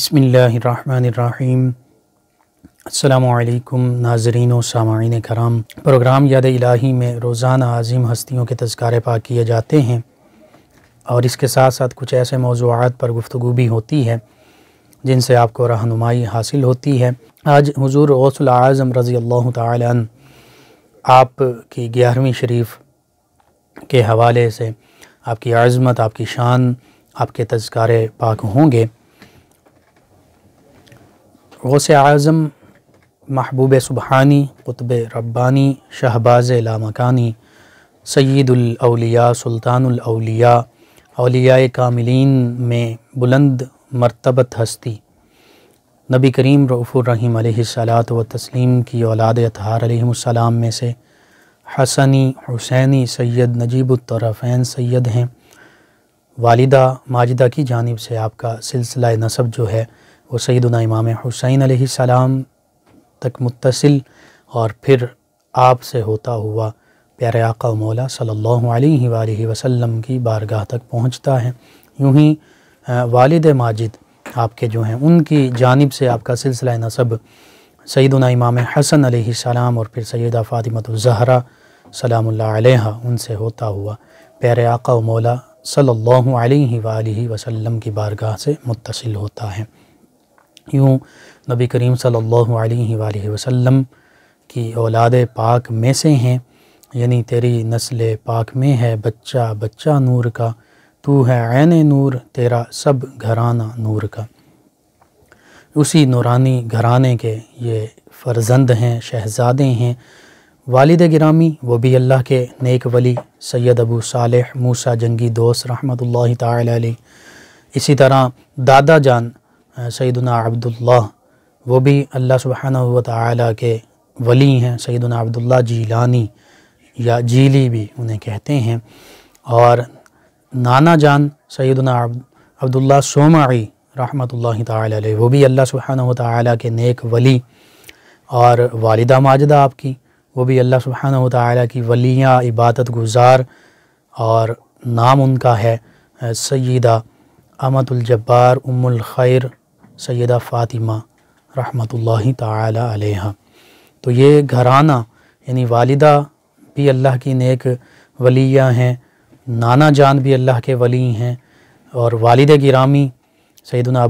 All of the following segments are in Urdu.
بسم اللہ الرحمن الرحیم۔ السلام علیکم ناظرین و سامعین کرام۔ پروگرام یاد الہی میں روزانہ عظیم ہستیوں کے تذکار پاک کیے جاتے ہیں اور اس کے ساتھ ساتھ کچھ ایسے موضوعات پر گفتگو بھی ہوتی ہے جن سے آپ کو رہنمائی حاصل ہوتی ہے۔ آج حضور غوث العظم رضی اللہ تعالی عنہ آپ کی گیارہویں شریف کے حوالے سے آپ کی عظمت، آپ کی شان، آپ کے تذکار پاک ہوں گے۔ غوث اعظم، محبوب سبحانی، قطب ربانی، شہباز لامکانی، سید الاولیاء، سلطان الاولیاء، اولیاء کاملین میں بلند مرتبت ہستی۔ نبی کریم رعف الرحیم علیہ السلاۃ و تسلیم کی اولاد اطہار علیہ السلام میں سے حسنی، حسینی، سید نجیب الطرفین سید ہیں۔ والدہ ماجدہ کی جانب سے آپ کا سلسلہ نصب جو ہے وہ سیدنا امام حسین علیہ السلام تک متصل اور پھر آپ سے ہوتا ہوا پیارے آقا و مولا صلی اللہ علیہ وآلہ وسلم کی بارگاہ تک پہنچتا ہے۔ یوں ہی والد ماجد آپ کے جو ہیں، ان کی جانب سے آپ کا سلسلہ نصب سیدنا امام حسن علیہ السلام اور پھر سیدہ فاطمۃ الزہرا سلام اللہ علیہ ان سے ہوتا ہوا پیارے آقا و مولا صلی اللہ علیہ وآلہ وسلم کی بارگاہ سے متصل ہوتا ہے۔ یوں نبی کریم صلی اللہ علیہ وآلہ وسلم کی اولاد پاک میں سے ہیں یعنی تیری نسل پاک میں ہے، بچہ بچہ نور کا، تو ہے عین نور، تیرا سب گھرانہ نور کا۔ اسی نورانی گھرانے کے یہ فرزند ہیں، شہزادے ہیں۔ والد گرامی، وہ بھی اللہ کے نیک ولی، سید ابو صالح موسیٰ جنگی دوست رحمۃ اللہ تعالی علیہ۔ اسی طرح دادا جان سیدنا عبداللہ۔ وہ بھی اللہ سبحانہ و تعالی کے ولی ہیں، سیدنا عبداللہ جیلانی یا جیلی بھی انہیں کہتے ہیں۔ اور نانا جان، سیدنا عبداللہ سومعی رحمۃ اللہ تعالی علیہ، وہ بھی اللہ سبحانہ و تعالی کے نیک ولی۔ اور والدہ ماجدہ آپ کی، وہ بھی اللہ سبحانہ و تعالی کی ولیہ عبادت گزار۔ اور نام ان کا ہے سیدہ احمد الجبار ام الخیر سیدہ فاطمہ رحمۃ اللہ تعالی علیہ تو یہ گھرانہ یعنی والدہ بھی اللہ کی نیک ولیہ ہیں، نانا جان بھی اللہ کے ولی ہیں، اور والد گرامی سیدنا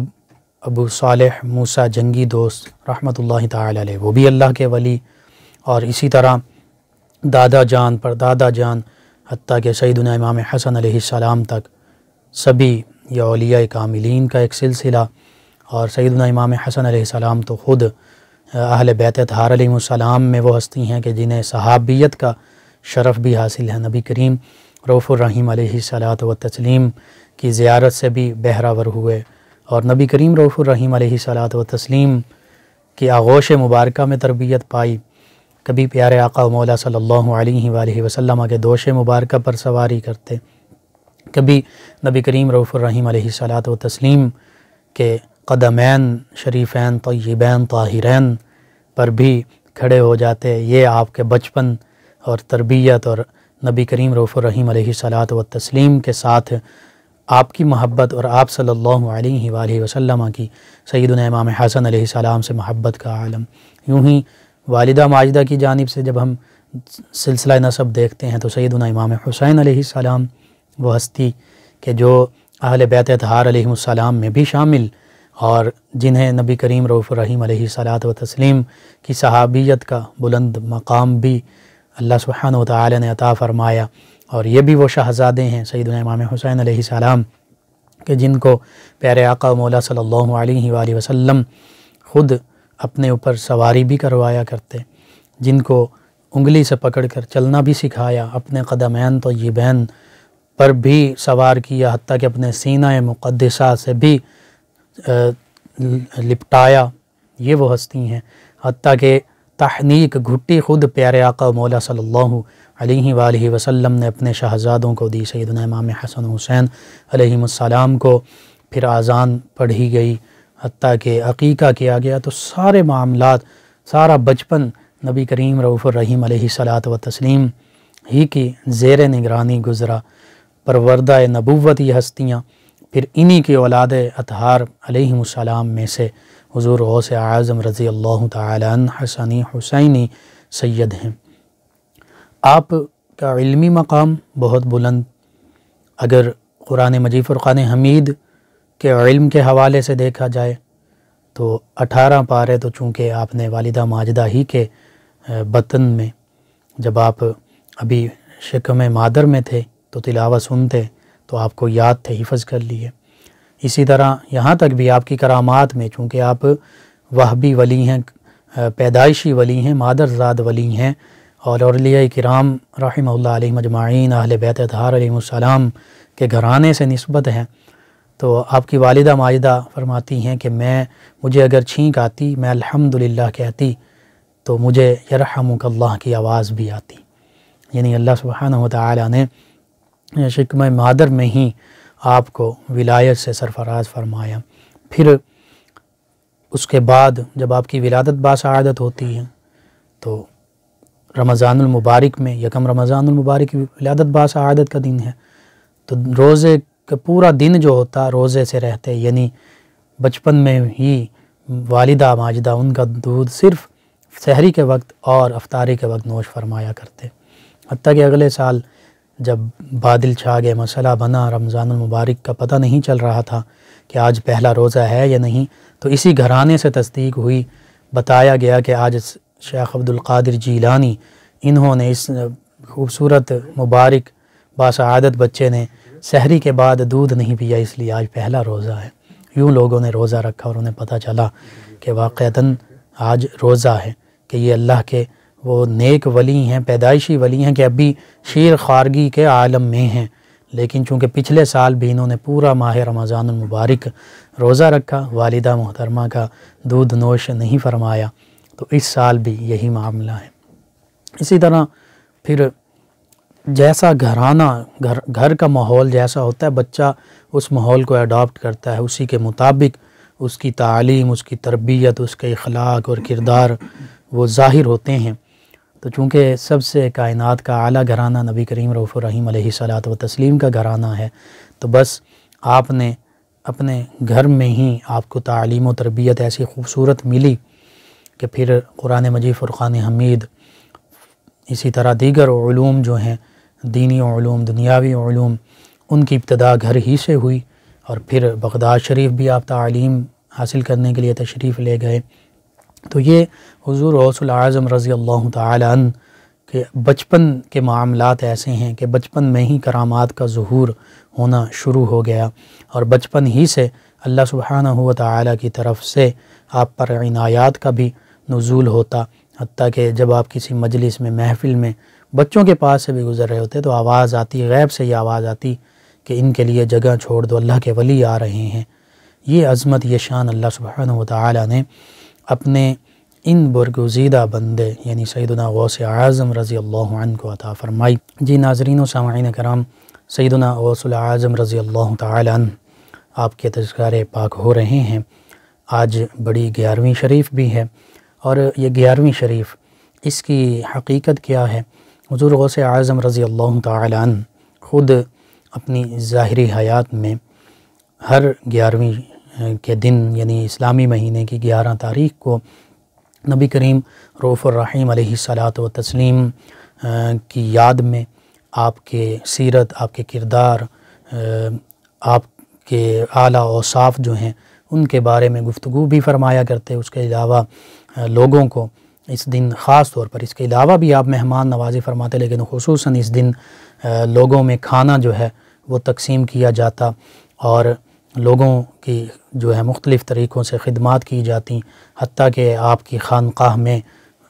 ابو صالح موسیٰ جنگی دوست رحمۃ اللہ تعالی علیہ، وہ بھی اللہ کے ولی۔ اور اسی طرح دادا جان پر دادا جان، حتیٰ کہ سیدنا امام حسن علیہ السلام تک سبھی یہ اولیاء کاملین کا ایک سلسلہ اور سیدنا امام حسن علیہ السلام تو خود اہل بیت تھار علیہ السلام میں وہ ہستی ہیں کہ جنہیں صحابیت کا شرف بھی حاصل ہے۔ نبی کریم روف الرحیم علیہ صلاۃ و تسلیم کی زیارت سے بھی بہراور ہوئے۔ اور نبی کریم روف الرحیم علیہ صلاۃ و تسلیم کی آغوش مبارکہ میں تربیت پائی۔ کبھی پیارے آقا و مولا صلی اللہ علیہ وآلہ وسلم کے دوش مبارکہ پر سواری کرتے۔ کبھی نبی کریم روف الرحیم علیہ صلاۃ و تسلیم کے قدمین، شریفین، طیبین، طاہرین پر بھی کھڑے ہو جاتے، یہ آپ کے بچپن اور تربیت اور نبی کریم رف الرحیم علیہ صلاۃ و تسلیم کے ساتھ آپ کی محبت اور آپ صلی اللہ علیہ وآلہ وسلم کی سید امام حسن علیہ السلام سے محبت کا عالم۔ یوں ہی والدہ ماجدہ کی جانب سے جب ہم سلسلہ نصب دیکھتے ہیں تو سید امام حسین علیہ السلام وہ ہستی کہ جو اہل بیت اتحار علیہ السلام میں بھی شامل اور جنہیں نبی کریم رعف الرحیم علیہ صلاۃ و تسلیم کی صحابیت کا بلند مقام بھی اللہ سبحانہ و تعالی نے عطا فرمایا اور یہ بھی وہ شہزادے ہیں سید امام حسین علیہ السلام کہ جن کو پیارے آقا مولا صلی اللہ علیہ وآلہ وسلم خود اپنے اوپر سواری بھی کروایا کرتے، جن کو انگلی سے پکڑ کر چلنا بھی سکھایا، اپنے قدمین تو یہ پر بھی سوار کیا، حتیٰ کہ اپنے سینہ مقدسہ سے بھی لپٹایا، یہ وہ ہستی ہیں۔ حتیٰ کہ تحنیک گھٹی خود پیارے آقا مولا صلی اللہ علیہ وآلہ وسلم نے اپنے شہزادوں کو دی، سیدنا امام حسن حسین علیہ السلام کو۔ پھر آزان پڑھی گئی، حتیٰ کہ عقیقہ کیا گیا۔ تو سارے معاملات، سارا بچپن نبی کریم رعف الرحیم علیہ صلاۃ و تسلیم ہی کی زیر نگرانی گزرا۔ پروردہ نبوت ہستیاں پھر انہی کی اولاد اطہار علیہ السلام میں سے حضور غوث اعظم رضی اللہ تعالی عنہ حسنی حسینی سید ہیں۔ آپ کا علمی مقام بہت بلند۔ اگر قرآن مجید فرقان حمید کے علم کے حوالے سے دیکھا جائے تو اٹھارہ پارے تو چونکہ آپ نے والدہ ماجدہ ہی کے بطن میں جب آپ ابھی شکم مادر میں تھے تو تلاوہ سنتے تو آپ کو یاد تھے، حفظ کر لیے۔ اسی طرح یہاں تک بھی آپ کی کرامات میں، چونکہ آپ وہبی ولی ہیں، پیدائشی ولی ہیں مادر زاد ولی ہیں، اور اولیاء کرام رحمہ اللہ علیہ مجمعین اہل بیت اطہار علیہ السلام کے گھرانے سے نسبت ہیں۔ تو آپ کی والدہ ماجدہ فرماتی ہیں کہ میں، مجھے اگر چھینک آتی، میں الحمدللہ کہتی، تو مجھے یرحمک اللہ کی آواز بھی آتی۔ یعنی اللہ سبحانہ و تعالی نے شکم مادر میں ہی آپ کو ولایت سے سرفراز فرمایا۔ پھر اس کے بعد جب آپ کی ولادت باسعادت ہوتی ہے، تو رمضان المبارک میں یکم رمضان المبارک ولادت باسعادت کا دن ہے، تو روزے کہ پورا دن جو ہوتا، روزے سے رہتے یعنی بچپن میں ہی والدہ ماجدہ، ان کا دودھ صرف سحری کے وقت اور افطاری کے وقت نوش فرمایا کرتے۔ حتیٰ کہ اگلے سال جب بادل چھا گئے، مسئلہ بنا۔ رمضان المبارک کا پتہ نہیں چل رہا تھا کہ آج پہلا روزہ ہے یا نہیں۔ تو اسی گھرانے سے تصدیق ہوئی۔ بتایا گیا کہ آج شیخ عبد القادر جیلانی، انہوں نے اس خوبصورت مبارک باسعادت بچے نے سحری کے بعد دودھ نہیں پیا، اس لیے آج پہلا روزہ ہے۔ یوں لوگوں نے روزہ رکھا اور انہیں پتہ چلا کہ واقعتاً آج روزہ ہے کہ یہ اللہ کے وہ نیک ولی ہیں، پیدائشی ولی ہیں کہ ابھی شیر خارگی کے عالم میں ہیں۔ لیکن چونکہ پچھلے سال بھی انہوں نے پورا ماہ رمضان المبارک روزہ رکھا، والدہ محترمہ کا دودھ نوش نہیں فرمایا، تو اس سال بھی یہی معاملہ ہے۔ اسی طرح پھر جیسا گھرانہ، گھر گھر کا ماحول جیسا ہوتا ہے، بچہ اس ماحول کو اڈاپٹ کرتا ہے، اسی کے مطابق اس کی تعلیم، اس کی تربیت، اس کے اخلاق اور کردار وہ ظاہر ہوتے ہیں۔ تو چونکہ سب سے کائنات کا اعلیٰ گھرانہ نبی کریم رعف الرحیم علیہ صلاۃ و تسلیم کا گھرانہ ہے، تو بس آپ نے اپنے گھر میں ہی آپ کو تعلیم و تربیت ایسی خوبصورت ملی کہ پھر قرآن مجید فرقان حمید اسی طرح دیگر علوم جو ہیں، دینی علوم، دنیاوی علوم، ان کی ابتدا گھر ہی سے ہوئی اور پھر بغداد شریف بھی آپ تعلیم حاصل کرنے کے لیے تشریف لے گئے۔ تو یہ حضور غوث العظم رضی اللہ تعالی عنہ کہ بچپن کے معاملات ایسے ہیں کہ بچپن میں ہی کرامات کا ظہور ہونا شروع ہو گیا اور بچپن ہی سے اللہ سبحانہ و تعالی کی طرف سے آپ پر عنایات کا بھی نزول ہوتا، حتیٰ کہ جب آپ کسی مجلس میں، محفل میں بچوں کے پاس سے بھی گزر رہے ہوتے تو آواز آتی، غیب سے یہ آواز آتی کہ ان کے لیے جگہ چھوڑ دو، اللہ کے ولی آ رہے ہیں۔ یہ عظمت، یہ شان اللہ سبحانہ و تعالی نے اپنے ان برگزیدہ بندے یعنی سیدنا غوث اعظم رضی اللہ عنہ کو عطا فرمائی۔ جی ناظرین و سامعین کرام سیدنا غوث العظم رضی اللہ تعالی عنہ آپ کے تذکار پاک ہو رہے ہیں۔ آج بڑی گیارہویں شریف بھی ہے اور یہ گیارہویں شریف اس کی حقیقت کیا ہے؟ حضور غوث اعظم رضی اللہ تعالی عنہ خود اپنی ظاہری حیات میں ہر گیارہویں کے دن یعنی اسلامی مہینے کی گیارہ تاریخ کو نبی کریم روف الرحیم علیہ صلاۃ و تسلیم کی یاد میں آپ کے سیرت، آپ کے کردار آپ کے اعلیٰ و صاف جو ہیں، ان کے بارے میں گفتگو بھی فرمایا کرتے، اس کے علاوہ لوگوں کو اس دن خاص طور پر، اس کے علاوہ بھی آپ مہمان نوازی فرماتے، لیکن خصوصاً اس دن لوگوں میں کھانا جو ہے، وہ تقسیم کیا جاتا اور لوگوں کی جو ہے مختلف طریقوں سے خدمات کی جاتی حتیٰ کہ آپ کی خانقاہ میں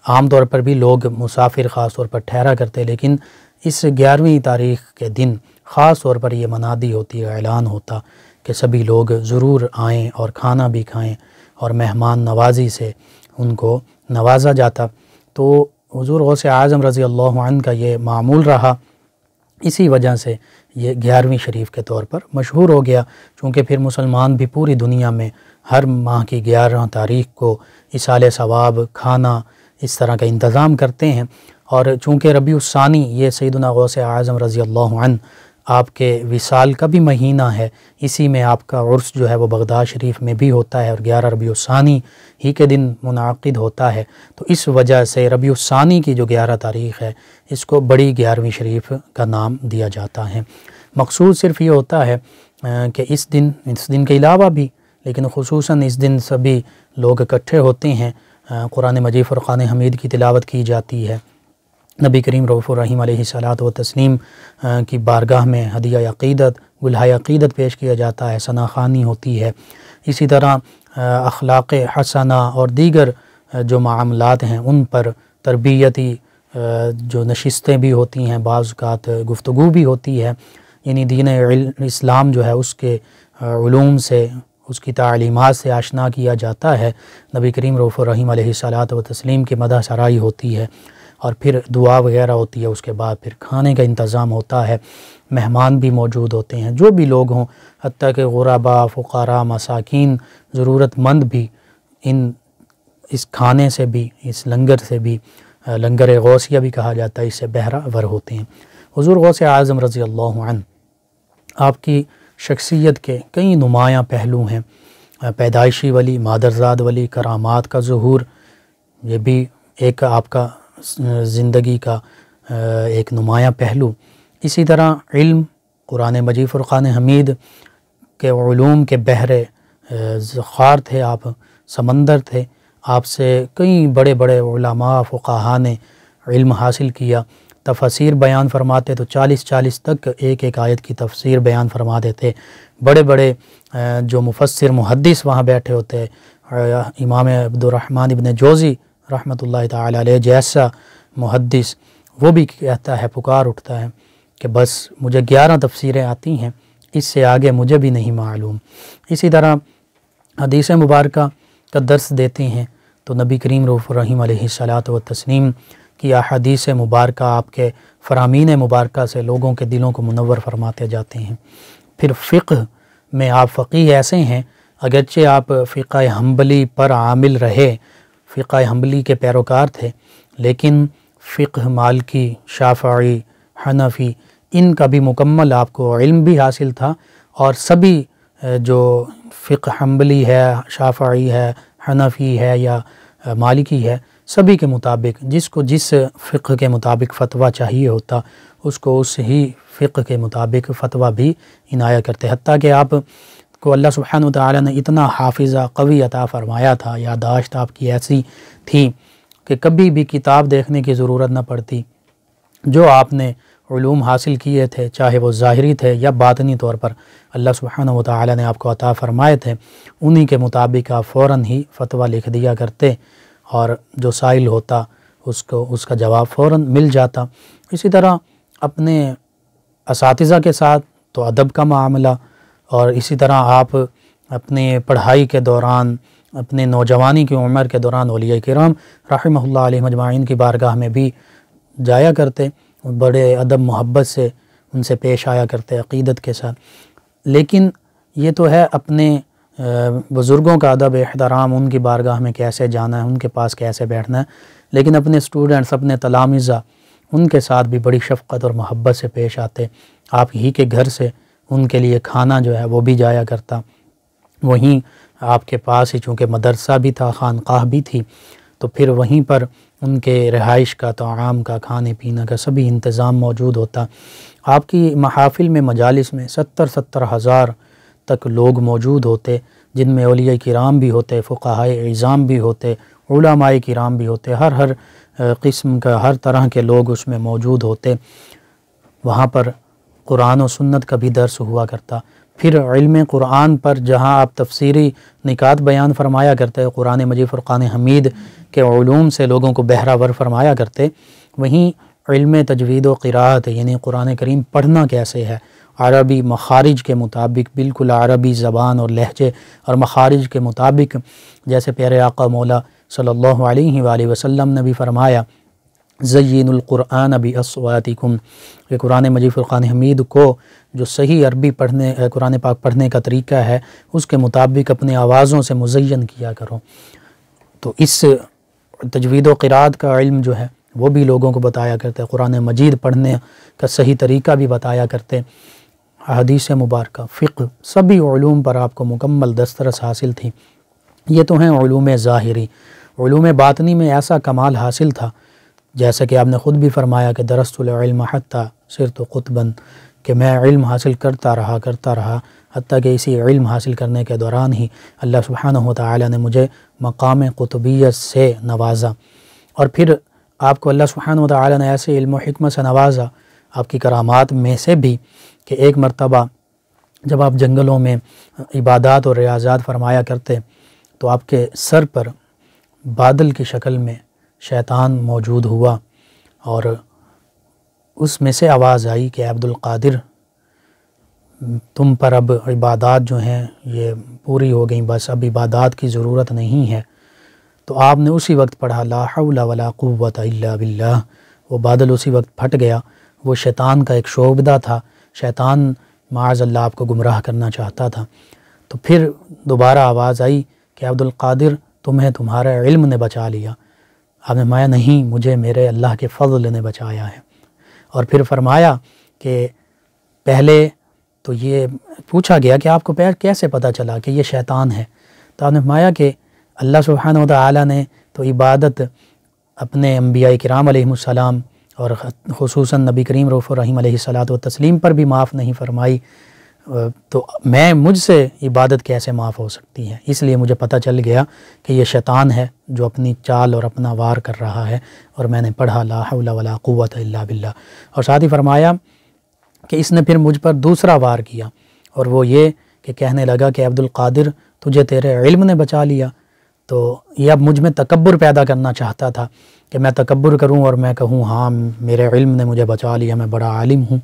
عام طور پر بھی لوگ مسافر خاص طور پر ٹھہرا کرتے، لیکن اس گیارہویں تاریخ کے دن خاص طور پر یہ منادی ہوتی ہے اعلان ہوتا کہ سبھی لوگ ضرور آئیں اور کھانا بھی کھائیں اور مہمان نوازی سے ان کو نوازا جاتا۔ تو حضور غوث اعظم رضی اللہ عنہ کا یہ معمول رہا۔ اسی وجہ سے یہ گیارہویں شریف کے طور پر مشہور ہو گیا، چونکہ پھر مسلمان بھی پوری دنیا میں ہر ماہ کی گیارہ تاریخ کو اصال ثواب، کھانا، اس طرح کا انتظام کرتے ہیں۔ اور چونکہ ربیع الثانی، یہ سیدنا غوث اعظم رضی اللہ عنہ آپ کے وصال کا بھی مہینہ ہے۔ اسی میں آپ کا عرس جو ہے وہ بغداد شریف میں بھی ہوتا ہے اور گیارہ ربیع الثانی ہی کے دن منعقد ہوتا ہے۔ تو اس وجہ سے ربیع الثانی کی جو گیارہ تاریخ ہے، اس کو بڑی گیارہویں شریف کا نام دیا جاتا ہے۔ مقصود صرف یہ ہوتا ہے کہ اس دن اس دن کے علاوہ بھی، لیکن خصوصاً اس دن سبھی لوگ اکٹھے ہوتے ہیں۔ قرآن مجید فرقان حمید کی تلاوت کی جاتی ہے۔ نبی کریم رعف الرحیم علیہ صلاۃ و تسلیم کی بارگاہ میں ہدیہ عقیدت گلہ عقیدت پیش کیا جاتا ہے، ثنا خوانی ہوتی ہے۔ اسی طرح اخلاق حسنہ اور دیگر جو معاملات ہیں، ان پر تربیتی جو نشستیں بھی ہوتی ہیں، بعض اوقات گفتگو بھی ہوتی ہے۔ یعنی دین اسلام جو ہے، اس کے علوم سے، اس کی تعلیمات سے آشنا کیا جاتا ہے۔ نبی کریم رعف الرحیم علیہ صلاۃ و تسلیم کی مدح سرائی ہوتی ہے۔ اور پھر دعا وغیرہ ہوتی ہے، اس کے بعد پھر کھانے کا انتظام ہوتا ہے۔ مہمان بھی موجود ہوتے ہیں، جو بھی لوگ ہوں، حتیٰ کہ غربا فقارا مساکین ضرورت مند بھی ان، اس کھانے سے بھی، اس لنگر سے بھی، لنگر غوثیہ بھی کہا جاتا ہے، اس سے بہرہ ور ہوتے ہیں۔ حضور غوث اعظم رضی اللہ عنہ آپ کی شخصیت کے کئی نمایاں پہلو ہیں۔ پیدائشی ولی، مادرزاد ولی، کرامات کا ظہور، یہ بھی ایک آپ کا زندگی کا ایک نمایاں پہلو۔ اسی طرح علم، قرآن مجید، فرقان حمید کے علوم کے بہرے ذخار تھے آپ، سمندر تھے۔ آپ سے کئی بڑے بڑے علماء فقہا نے علم حاصل کیا۔ تفسیر بیان فرماتے تو چالیس چالیس تک ایک ایک آیت کی تفسیر بیان فرماتے تھے۔ بڑے بڑے جو مفسر، محدث وہاں بیٹھے ہوتے امام عبد الرحمن ابن جوزی رحمۃ اللہ تعالی علیہ جیسا محدث، وہ بھی کہتا ہے، پکار اٹھتا ہے کہ بس مجھے گیارہ تفسیریں آتی ہیں، اس سے آگے مجھے بھی نہیں معلوم۔ اسی طرح حدیث مبارکہ کا درس دیتے ہیں تو نبی کریم رف الرحیم علیہ صلاۃ و تسلیم کی احادیث مبارکہ آپ کے فرامین مبارکہ سے لوگوں کے دلوں کو منور فرماتے جاتے ہیں۔ پھر فقہ میں آپ فقی ایسے ہیں، اگرچہ آپ فقہ حنبلی پر عامل رہے فقہ حنبلی کے پیروکار تھے، لیکن فقہ مالکی، شافعی، حنفی، ان کا بھی مکمل آپ کو علم بھی حاصل تھا اور سبھی جو فقہ حنبلی ہے، شافعی ہے، حنفی ہے یا مالکی ہے، سبھی کے مطابق، جس کو جس فقہ کے مطابق فتویٰ چاہیے ہوتا، اس کو اس ہی فقہ کے مطابق فتویٰ بھی عنایہ کرتے۔ حتیٰ کہ آپ کو اللہ سبحانہ و نے اتنا حافظہ، قوی عطا فرمایا تھا یاداشت آپ کی ایسی تھی کہ کبھی بھی کتاب دیکھنے کی ضرورت نہ پڑتی۔ جو آپ نے علوم حاصل کیے تھے، چاہے وہ ظاہری تھے یا باطنی طور پر، اللہ سبحانہ و تعالی نے آپ کو عطا فرمائے تھے۔ انہی کے مطابق آپ فوراً ہی فتویٰ لکھ دیا کرتے اور جو سائل ہوتا، اس کو، اس کا جواب فوراً مل جاتا۔ اسی طرح اپنے اساتذہ کے ساتھ تو ادب کا معاملہ اور اسی طرح آپ اپنے پڑھائی کے دوران، اپنے نوجوانی کی عمر کے دوران اولیاء کرام رحمہ اللہ علیہ مجمعین کی بارگاہ میں بھی جایا کرتے، بڑے ادب، محبت سے ان سے پیش آیا کرتے عقیدت کے ساتھ۔ لیکن یہ تو ہے اپنے بزرگوں کا ادب، احترام، ان کی بارگاہ میں کیسے جانا ہے، ان کے پاس کیسے بیٹھنا ہے۔ لیکن اپنے اسٹوڈنٹس اپنے تلامزہ ان کے ساتھ بھی بڑی شفقت اور محبت سے پیش آتے۔ آپ ہی کے گھر سے ان کے لیے کھانا جو ہے وہ بھی جایا کرتا۔ وہیں آپ کے پاس ہی چونکہ مدرسہ بھی تھا، خانقاہ بھی تھی، تو پھر وہیں پر ان کے رہائش کا تعام کا، کھانے پینے کا سبھی انتظام موجود ہوتا۔ آپ کی محافل میں مجالس میں ستر ستر ہزار تک لوگ موجود ہوتے، جن میں اولیاء کرام بھی ہوتے، فقہائے اعظام بھی ہوتے، علماء کرام بھی ہوتے، ہر ہر قسم کا، ہر طرح کے لوگ اس میں موجود ہوتے۔ وہاں پر قرآن و سنت کا بھی درس ہوا کرتا۔ پھر علم قرآن پر جہاں آپ تفسیری نکات بیان فرمایا کرتے، قرآن مجید، فرقان حمید کے علوم سے لوگوں کو بہرہ ور فرمایا کرتے، وہیں علم تجوید و قرآت یعنی قرآن کریم پڑھنا کیسے ہے؟ عربی مخارج کے مطابق بالکل عربی زبان اور لہجے اور مخارج کے مطابق، جیسے پیارے آقا مولا صلی اللہ علیہ وآلہ وسلم نے بھی فرمایا زین القرآن ابی اسواتکم کہ قرآن مجید فرقان حمید کو جو صحیح عربی پڑھنے، قرآن پاک پڑھنے کا طریقہ ہے، اس کے مطابق اپنے آوازوں سے مزین کیا کرو۔ تو اس تجوید و قرآد کا علم جو ہے، وہ بھی لوگوں کو بتایا کرتے قرآن مجید پڑھنے کا صحیح طریقہ بھی بتایا کرتے حدیث مبارکہ، فقہ، سبھی علوم پر آپ کو مکمل دسترس حاصل تھی۔ یہ تو ہیں علوم ظاہری۔ علوم باطنی میں ایسا کمال حاصل تھا جیسا کہ آپ نے خود بھی فرمایا کہ درست العلم حتیٰ صرت و قطبن کہ میں علم حاصل کرتا رہا کرتا رہا، حتیٰ کہ اسی علم حاصل کرنے کے دوران ہی اللہ سبحانہ و تعالی نے مجھے مقام قطبیت سے نوازا۔ اور پھر آپ کو اللہ سبحانہ و تعالی نے ایسے علم و حکمت سے نوازا، آپ کی کرامات میں سے بھی کہ ایک مرتبہ جب آپ جنگلوں میں عبادات اور ریاضات فرمایا کرتے تو آپ کے سر پر بادل کی شکل میں شیطان موجود ہوا اور اس میں سے آواز آئی کہ عبد القادر، تم پر اب عبادات جو ہیں یہ پوری ہو گئیں، بس اب عبادات کی ضرورت نہیں ہے۔ تو آپ نے اسی وقت پڑھا، لا حول ولا قوت الا باللہ۔ وہ بادل اسی وقت پھٹ گیا۔ وہ شیطان کا ایک شعبدہ تھا۔ شیطان معاذ اللہ آپ کو گمراہ کرنا چاہتا تھا۔ تو پھر دوبارہ آواز آئی کہ عبد القادر، تمہیں تمہارے علم نے بچا لیا۔ آپ نے مایا نہیں، مجھے میرے اللہ کے فضل نے بچایا ہے. اور پھر فرمایا کہ پہلے تو یہ پوچھا گیا کہ آپ کو پیر کیسے پتہ چلا کہ یہ شیطان ہے؟ تو آپ نے فرمایا کہ اللہ سبحانہ و تعالی نے تو عبادت اپنے انبیاء کرام علیہ السلام اور خصوصاً نبی کریم رف الرحیم علیہ السلاۃ و تسلیم پر بھی معاف نہیں فرمائی۔ تو میں مجھ سے عبادت کیسے معاف ہو سکتی ہے؟ اس لیے مجھے پتہ چل گیا کہ یہ شیطان ہے جو اپنی چال اور اپنا وار کر رہا ہے اور میں نے پڑھا لا حول ولا قوت الا باللہ۔ اور ساتھ ہی فرمایا کہ اس نے پھر مجھ پر دوسرا وار کیا اور وہ یہ کہ کہنے لگا کہ عبد القادر تجھے تیرے علم نے بچا لیا۔ تو یہ اب مجھ میں تکبر پیدا کرنا چاہتا تھا کہ میں تکبر کروں اور میں کہوں ہاں میرے علم نے مجھے بچا لیا، میں بڑا عالم ہوں۔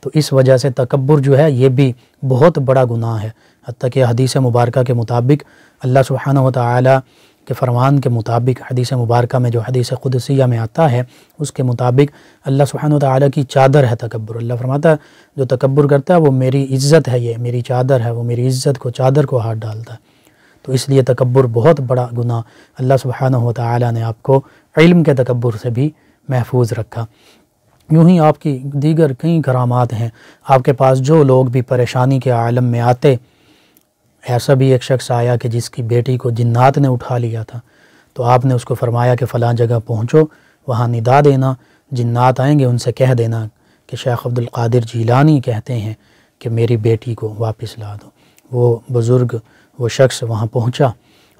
تو اس وجہ سے تکبر جو ہے یہ بھی بہت بڑا گناہ ہے۔ حتیٰ کہ حدیث مبارکہ کے مطابق اللہ سبحانہ و تعالی کے فرمان کے مطابق حدیث مبارکہ میں جو حدیث قدسیہ میں آتا ہے، اس کے مطابق اللہ سبحانہ و تعالی کی چادر ہے تکبر۔ اللہ فرماتا ہے، جو تکبر کرتا ہے وہ میری عزت ہے، یہ میری چادر ہے، وہ میری عزت کو چادر کو ہاتھ ڈالتا ہے۔ تو اس لیے تکبر بہت بڑا گناہ اللہ سبحانہ و تعالی نے آپ کو علم کے تکبر سے بھی محفوظ رکھا۔ یوں ہی آپ کی دیگر کئی کرامات ہیں۔ آپ کے پاس جو لوگ بھی پریشانی کے عالم میں آتے، ایسا بھی ایک شخص آیا کہ جس کی بیٹی کو جنات نے اٹھا لیا تھا۔ تو آپ نے اس کو فرمایا کہ فلاں جگہ پہنچو، وہاں ندا دینا، جنات آئیں گے، ان سے کہہ دینا کہ شیخ عبد القادر جیلانی کہتے ہیں کہ میری بیٹی کو واپس لا دو۔ وہ بزرگ، وہ شخص وہاں پہنچا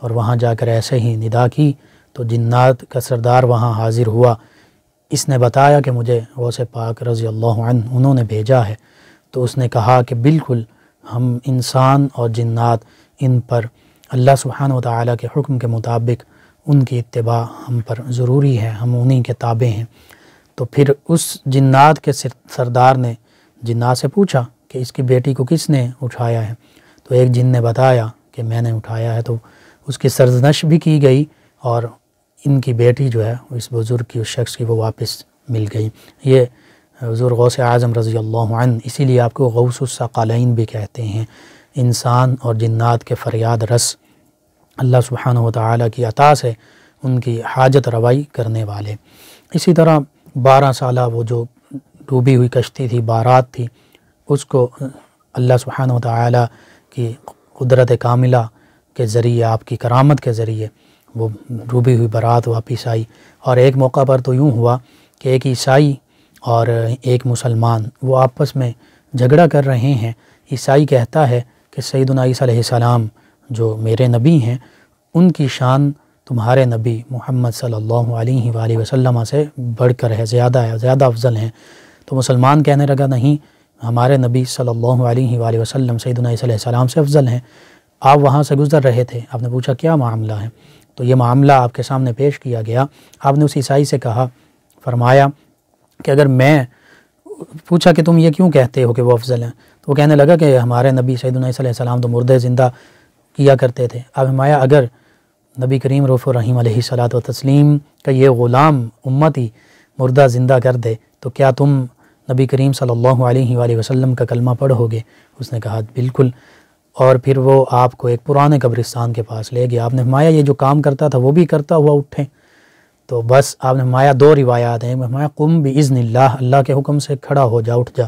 اور وہاں جا کر ایسے ہی ندا کی، تو جنات کا سردار وہاں حاضر ہوا۔ اس نے بتایا کہ مجھے غوث پاک رضی اللہ عنہ انہوں نے بھیجا ہے، تو اس نے کہا کہ بالکل ہم انسان اور جنات ان پر اللہ سبحانہ و تعالیٰ کے حکم کے مطابق ان کی اتباع ہم پر ضروری ہے، ہم انہی کے تابع ہیں۔ تو پھر اس جنات کے سردار نے جنات سے پوچھا کہ اس کی بیٹی کو کس نے اٹھایا ہے؟ تو ایک جن نے بتایا کہ میں نے اٹھایا ہے، تو اس کی سرزنش بھی کی گئی اور ان کی بیٹی جو ہے، اس بزرگ کی، اس شخص کی وہ واپس مل گئی۔ یہ حضور غوث اعظم رضی اللہ عنہ اسی لیے آپ کو غوث الثقالین بھی کہتے ہیں۔ انسان اور جنات کے فریاد رس اللہ سبحانہ و تعالیٰ کی عطا سے ان کی حاجت روائی کرنے والے۔ اسی طرح بارہ سالہ وہ جو ڈوبی ہوئی کشتی تھی، بارات تھی، اس کو اللہ سبحانہ و تعالیٰ کی قدرت کاملہ کے ذریعے، آپ کی کرامت کے ذریعے وہ ڈوبی ہوئی برات واپس آئی اور ایک موقع پر تو یوں ہوا کہ ایک عیسائی اور ایک مسلمان وہ آپس میں جھگڑا کر رہے ہیں۔ عیسائی کہتا ہے کہ سعید عیسیٰ علیہ السلام جو میرے نبی ہیں، ان کی شان تمہارے نبی محمد صلی اللہ علیہ وآلہ وسلم سے بڑھ کر ہے، زیادہ ہے، زیادہ افضل ہیں۔ تو مسلمان کہنے لگا، نہیں، ہمارے نبی صلی اللہ علیہ وآلہ وسلم سعید عیسیٰ علیہ السلام سے افضل ہیں۔ آپ وہاں سے گزر رہے تھے، آپ نے پوچھا کیا معاملہ ہے؟ تو یہ معاملہ آپ کے سامنے پیش کیا گیا۔ آپ نے اس عیسائی سے کہا، فرمایا کہ اگر میں پوچھا کہ تم یہ کیوں کہتے ہو کہ وہ افضل ہیں، تو وہ کہنے لگا کہ ہمارے نبی سعید علیہ السلام تو مردے زندہ کیا کرتے تھے۔ اب ہمایا اگر نبی کریم رف الرحیم علیہ صلاۃ و تسلیم کا یہ غلام امتی مردہ زندہ کر دے، تو کیا تم نبی کریم صلی اللہ علیہ وآلہ وسلم کا کلمہ پڑھو گے؟ اس نے کہا، بالکل۔ اور پھر وہ آپ کو ایک پرانے قبرستان کے پاس لے گیا۔ آپ نے فرمایا یہ جو کام کرتا تھا وہ بھی کرتا ہوا اٹھیں۔ تو بس آپ نے فرمایا دو روایات ہیں۔ فرمایا قم بھی ازن اللہ اللہ کے حکم سے کھڑا ہو جا، اٹھ جا،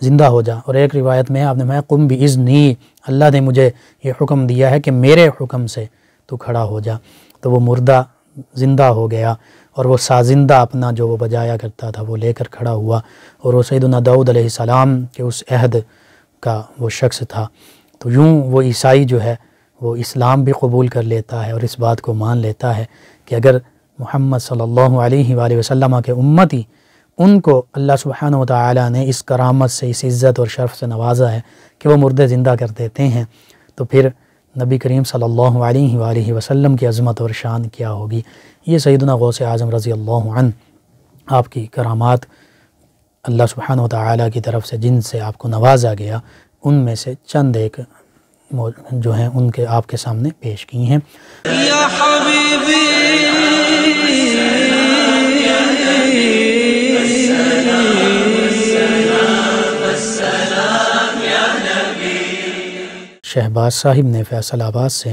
زندہ ہو جا۔ اور ایک روایت میں آپ نے فرمایا قم بھی ازنی اللہ نے مجھے یہ حکم دیا ہے کہ میرے حکم سے تو کھڑا ہو جا۔ تو وہ مردہ زندہ ہو گیا اور وہ سازندہ اپنا جو وہ بجایا کرتا تھا وہ لے کر کھڑا ہوا۔ اور وہ سیدنا داؤد علیہ السلام کے اس عہد کا وہ شخص تھا۔ تو یوں وہ عیسائی جو ہے وہ اسلام بھی قبول کر لیتا ہے اور اس بات کو مان لیتا ہے کہ اگر محمد صلی اللہ علیہ وآلہ وسلم کے امتی ان کو اللہ سبحانہ و تعالی نے اس کرامت سے، اس عزت اور شرف سے نوازا ہے کہ وہ مردے زندہ کر دیتے ہیں، تو پھر نبی کریم صلی اللہ علیہ وآلہ وسلم کی عظمت اور شان کیا ہوگی؟ یہ سیدنا غوث اعظم رضی اللہ عنہ آپ کی کرامات اللہ سبحانہ و تعالی کی طرف سے جن سے آپ کو نوازا گیا ان میں سے چند ایک جو ہیں ان کے آپ کے سامنے پیش کی ہیں۔ یا حبیبی شہباز صاحب نے فیصل آباد سے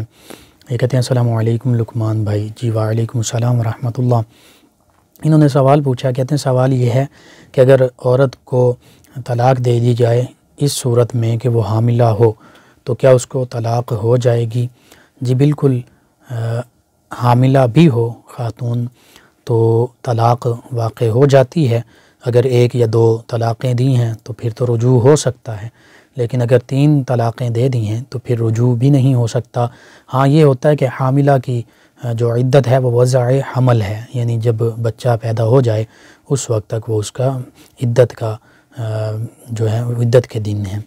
یہ کہتے ہیں السلام علیکم لکمان بھائی جی وعلیکم السلام ورحمۃ اللہ۔ انہوں نے سوال پوچھا کہتے ہیں سوال یہ ہے کہ اگر عورت کو طلاق دے دی جائے اس صورت میں کہ وہ حاملہ ہو تو کیا اس کو طلاق ہو جائے گی؟ جی بالکل حاملہ بھی ہو خاتون تو طلاق واقع ہو جاتی ہے۔ اگر ایک یا دو طلاقیں دی ہیں تو پھر تو رجوع ہو سکتا ہے، لیکن اگر تین طلاقیں دے دی ہیں تو پھر رجوع بھی نہیں ہو سکتا۔ ہاں یہ ہوتا ہے کہ حاملہ کی جو عدت ہے وہ وضع حمل ہے یعنی جب بچہ پیدا ہو جائے اس وقت تک وہ اس کا عدت کا جو ہے، عدت کے دن ہیں۔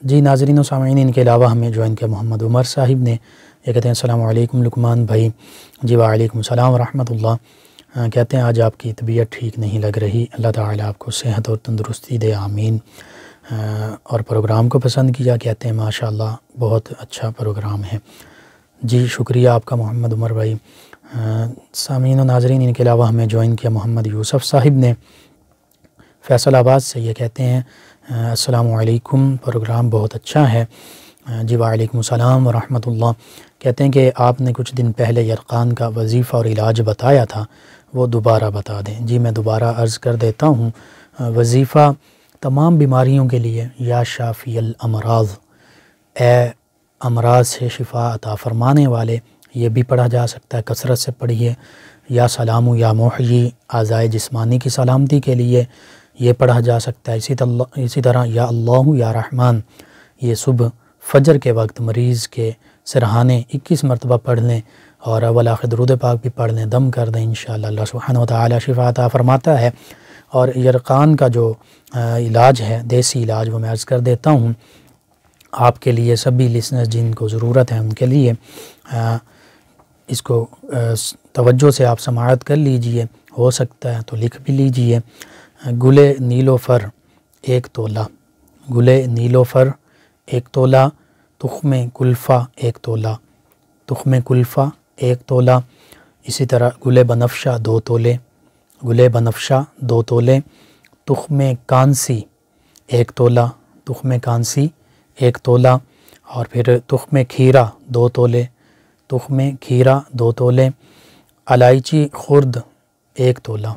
جی ناظرین و سامعین، ان کے علاوہ ہمیں جوائن کیا محمد عمر صاحب نے یہ کہتے ہیں، السلام علیکم لکمان بھائی۔ جی وعلیکم السلام ورحمۃ اللہ۔ کہتے ہیں، آج آپ کی طبیعت ٹھیک نہیں لگ رہی۔ اللہ تعالیٰ آپ کو صحت اور تندرستی دے، آمین۔ اور پروگرام کو پسند کیا، کہتے ہیں ماشاء اللہ بہت اچھا پروگرام ہے۔ جی شکریہ آپ کا، محمد عمر بھائی۔ سامعین و ناظرین، ان کے علاوہ ہمیں جوائن کیا محمد یوسف صاحب نے فیصل آباد سے یہ کہتے ہیں السلام علیکم، پروگرام بہت اچھا ہے۔ جی وعلیکم السلام ورحمۃ اللہ۔ کہتے ہیں کہ آپ نے کچھ دن پہلے یرقان کا وظیفہ اور علاج بتایا تھا، وہ دوبارہ بتا دیں۔ جی میں دوبارہ عرض کر دیتا ہوں وظیفہ تمام بیماریوں کے لیے یا شافی الامراض۔ اے امراض سے شفا عطا فرمانے والے، یہ بھی پڑھا جا سکتا ہے، کثرت سے پڑھیے۔ یا سلام یا محیی اعضائے جسمانی کی سلامتی کے لیے۔ یہ پڑھا جا سکتا ہے۔ اسی طرح اسی طرح یا اللہ یا رحمان، یہ صبح فجر کے وقت مریض کے سرحانے اکیس مرتبہ پڑھ لیں اور اول آخر درود پاک بھی پڑھ لیں، دم کر دیں انشاءاللہ اللہ۔ سبحانہ و تعالی شفا عطا فرماتا ہے۔ اور یرقان کا جو علاج ہے، دیسی علاج، وہ میں عرض کر دیتا ہوں۔ آپ کے لیے سبھی لسنر جن کو ضرورت ہے ان کے لیے اس کو توجہ سے آپ سماعت کر لیجیے۔ ہو سکتا ہے تو لکھ بھی لیجیے۔ گلے نیلو فر، ایک تولہ گلے نیلو فر، ایک تولہ تخم کلفہ، ایک تولہ تخم کلفہ، ایک تولہ اسی طرح گلے بنفشہ، دو تولے۔ گلے بنفشہ، دو تولے۔ تخم کانسی، ایک تولہ تخم کانسی، ایک تولہ اور پھر تخم کھیرا دو تولے۔ تخم کھیرا دو تولے۔ الائچی خرد، ایک تولہ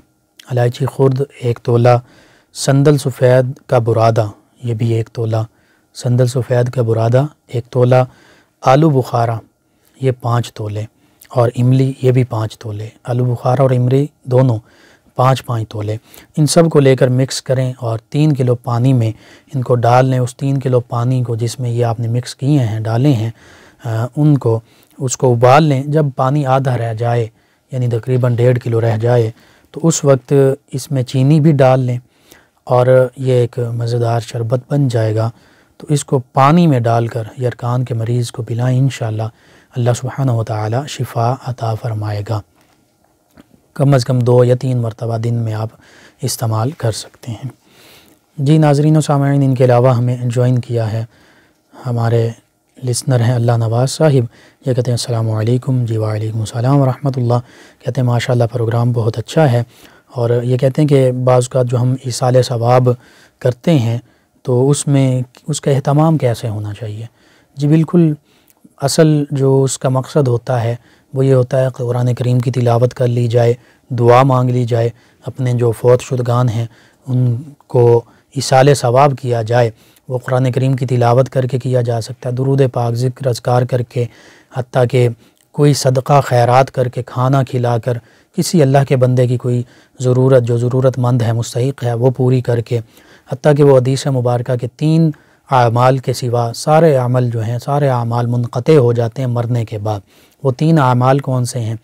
الائچی خرد، ایک تولہ سندل سفید کا برادہ، یہ بھی ایک تولہ سندل سفید کا برادہ، ایک تولہ آلو بخارا، یہ پانچ تولے، اور املی، یہ بھی پانچ تولے، آلو بخارا اور املی دونوں پانچ پانچ تولے۔ ان سب کو لے کر مکس کریں اور تین کلو پانی میں ان کو ڈال لیں اس تین کلو پانی کو جس میں یہ آپ نے مکس کیے ہیں، ڈالے ہیں ان کو اس کو ابال لیں۔ جب پانی آدھا رہ جائے یعنی تقریباً ڈیڑھ کلو رہ جائے تو اس وقت اس میں چینی بھی ڈال لیں اور یہ ایک مزیدار شربت بن جائے گا۔ تو اس کو پانی میں ڈال کر یرکان کے مریض کو پلائیں، انشاءاللہ اللہ سبحانہ و تعالی شفا عطا فرمائے گا۔ کم از کم دو یا تین مرتبہ دن میں آپ استعمال کر سکتے ہیں۔ جی ناظرین و سامعین، ان کے علاوہ ہمیں جوائن کیا ہے ہمارے لسنر ہیں اللہ نواز صاحب، یہ کہتے ہیں السلام علیکم جی وعلیکم السلام ورحمۃ اللہ۔ کہتے ہیں ماشاء اللہ پروگرام بہت اچھا ہے۔ اور یہ کہتے ہیں کہ بعض کا جو ہم اصال ثواب کرتے ہیں تو اس میں اس کا اہتمام کیسے ہونا چاہیے؟ جی بالکل، اصل جو اس کا مقصد ہوتا ہے وہ یہ ہوتا ہے کہ قرآن کریم کی تلاوت کر لی جائے، دعا مانگ لی جائے، اپنے جو فوت شدگان ہیں، ان کو اصال ثواب کیا جائے۔ وہ قرآن کریم کی تلاوت کر کے کیا جا سکتا ہے، درود پاک، ذکر، اذکار کر کے، حتیٰ کہ کوئی صدقہ، خیرات کر کے، کھانا کھلا کر، کسی اللہ کے بندے کی کوئی ضرورت، جو ضرورت مند ہے، مستحق ہے، وہ پوری کر کے، حتیٰ کہ وہ حدیث مبارکہ کے تین اعمال کے سوا سارے عمل جو ہیں، سارے اعمال منقطع ہو جاتے ہیں مرنے کے بعد۔ وہ تین اعمال کون سے ہیں؟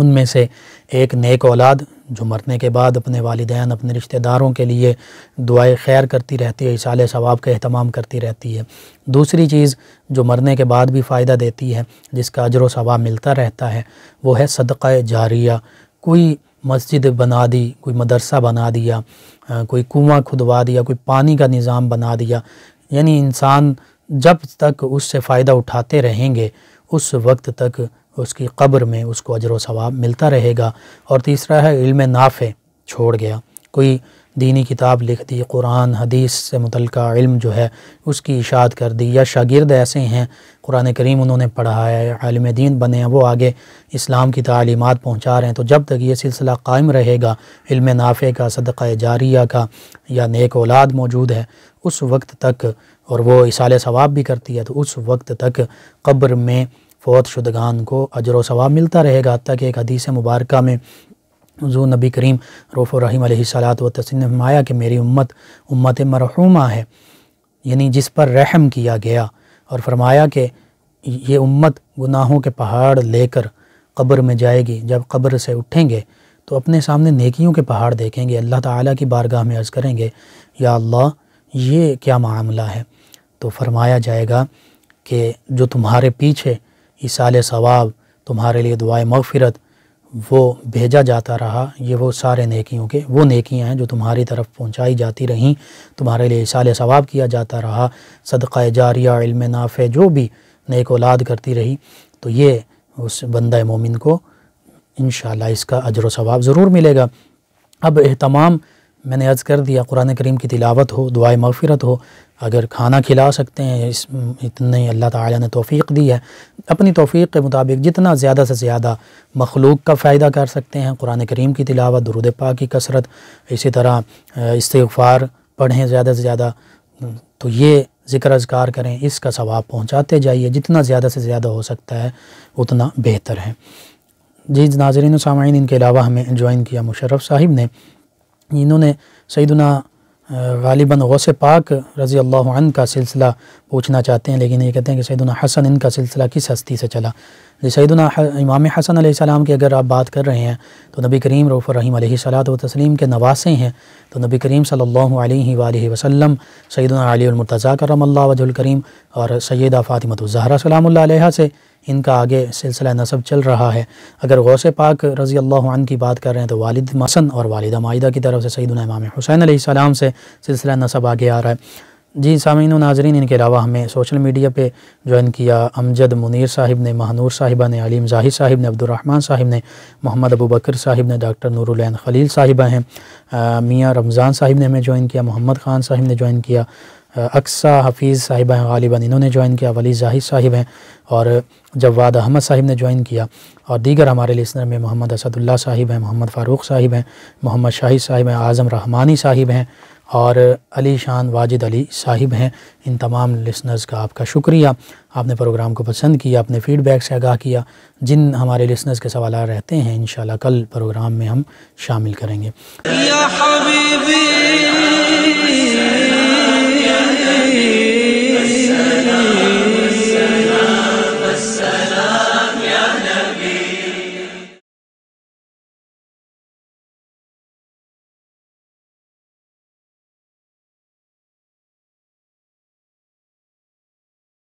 ان میں سے ایک نیک اولاد جو مرنے کے بعد اپنے والدین، اپنے رشتہ داروں کے لیے دعائے خیر کرتی رہتی ہے اصال ثواب کا اہتمام کرتی رہتی ہے۔ دوسری چیز جو مرنے کے بعد بھی فائدہ دیتی ہے، جس کا اجر و ثواب ملتا رہتا ہے، وہ ہے صدقہ جاریہ۔ کوئی مسجد بنا دی، کوئی مدرسہ بنا دیا کوئی کنواں کھدوا دیا، کوئی پانی کا نظام بنا دیا۔ یعنی انسان جب تک اس سے فائدہ اٹھاتے رہیں گے، اس وقت تک اس کی قبر میں اس کو اجر و ثواب ملتا رہے گا۔ اور تیسرا ہے، علم نافع، چھوڑ گیا۔ کوئی دینی کتاب لکھ دی، قرآن، حدیث سے متعلقہ علم جو ہے، اس کی اشاعت کر دی یا شاگرد ایسے ہیں، قرآن کریم انہوں نے پڑھایا ہے، عالم دین بنے ہیں، وہ آگے اسلام کی تعلیمات پہنچا رہے ہیں۔ تو جب تک یہ سلسلہ قائم رہے گا، علم نافع کا، صدقہ جاریہ کا یا نیک اولاد موجود ہے، اس وقت تک اور وہ اصال ثواب بھی کرتی ہے، تو اس وقت تک قبر میں فوت شدگان کو اجر و ثواب ملتا رہے گا، حتیٰ کہ ایک حدیث مبارکہ میں حضور نبی کریم روف الرحیم علیہ السلاۃ و تسلیم فرمایا کہ میری امت امت مرحومہ ہے یعنی جس پر رحم کیا گیا اور فرمایا کہ یہ امت گناہوں کے پہاڑ لے کر قبر میں جائے گی، جب قبر سے اٹھیں گے تو اپنے سامنے نیکیوں کے پہاڑ دیکھیں گے، اللہ تعالیٰ کی بارگاہ میں عرض کریں گے، یا اللہ یہ کیا معاملہ ہے؟ تو فرمایا جائے گا کہ جو تمہارے پیچھے اصال ثواب تمہارے لیے دعائے مغفرت وہ بھیجا جاتا رہا۔ یہ وہ سارے نیکیوں کے، وہ نیکیاں ہیں جو تمہاری طرف پہنچائی جاتی رہیں۔ تمہارے لیے اصال ثواب کیا جاتا رہا۔ صدقہ جاریہ، علم نافع، جو بھی نیک اولاد کرتی رہی۔ تو یہ اس بندہ مومن کو انشاءاللہ اس کا اجر و ثواب ضرور ملے گا۔ اب اہتمام میں نے عرض کر دیا، قرآن کریم کی تلاوت ہو، دعائے مغفرت ہو اگر کھانا کھلا سکتے ہیں، اس اتنے اللہ تعالیٰ نے توفیق دی ہے۔ اپنی توفیق کے مطابق جتنا زیادہ سے زیادہ مخلوق کا فائدہ کر سکتے ہیں۔ قرآن کریم کی تلاوت، درود پاک کی کثرت، اسی طرح استغفار پڑھیں زیادہ سے زیادہ۔ تو یہ ذکر اذکار کریں، اس کا ثواب پہنچاتے جائیے۔ جتنا زیادہ سے زیادہ ہو سکتا ہے، اتنا بہتر ہے۔ جی ناظرین و سامعین، ان کے علاوہ ہمیں جوائن کیا مشرف صاحب نے۔ انہوں نے سیدنا غالباً غوث پاک رضی اللہ عنہ کا سلسلہ پوچھنا چاہتے ہیں، لیکن یہ کہتے ہیں کہ سیدنا حسن ان کا سلسلہ کس ہستی سے چلا؟ جی سیدنا امام حسن علیہ السلام کی اگر آپ بات کر رہے ہیں، تو نبی کریم رف الرحیم علیہ صلاۃ و تسلیم کے نواسے ہیں۔ تو نبی کریم صلی اللہ علیہ وآلہ وسلم، سیدنا علی المرتضیٰ کرم اللہ وجہ الکریم اور سیدہ فاطمۃ الزہرہ سلام اللہ علیہ سے ان کا آگے سلسلہ نصب چل رہا ہے۔ اگر غوث پاک رضی اللہ عنہ کی بات کر رہے ہیں تو والد مسن اور والدہ معاہدہ کی طرف سے سیدنا امام حسین علیہ السلام سے سلسلہ نصب آگے آ رہا ہے۔ جی سامعین و ناظرین، ان کے علاوہ ہمیں سوشل میڈیا پہ جوائن کیا امجد منیر صاحب نے، مہنور صاحبہ نے، علیم ظاہر صاحب نے، عبدالرحمن صاحب نے، محمد ابو بکر صاحب نے، ڈاکٹر نور العین خلیل صاحبہ ہیں۔ میاں رمضان صاحب نے ہمیں جوائن کیا، محمد خان صاحب نے جوائن کیا۔ اقسا حفیظ صاحبہ ہیں، غالباً انہوں نے جوائن کیا ولی ظاہر صاحب ہیں اور جواد احمد صاحب نے جوائن کیا اور دیگر ہمارے لسنر میں محمد اسد اللہ صاحب ہیں، محمد فاروق صاحب ہیں، محمد شاہد صاحب ہیں، اعظم رحمانی صاحب ہیں اور علی شان واجد علی صاحب ہیں۔ ان تمام لسنرز کا آپ کا شکریہ۔ آپ نے پروگرام کو پسند کیا اپنے فیڈ بیک سے آگاہ کیا، جن ہمارے لسنرز کے سوالات رہتے ہیں، انشاءاللہ کل پروگرام میں ہم شامل کریں گے۔ یا حبیبی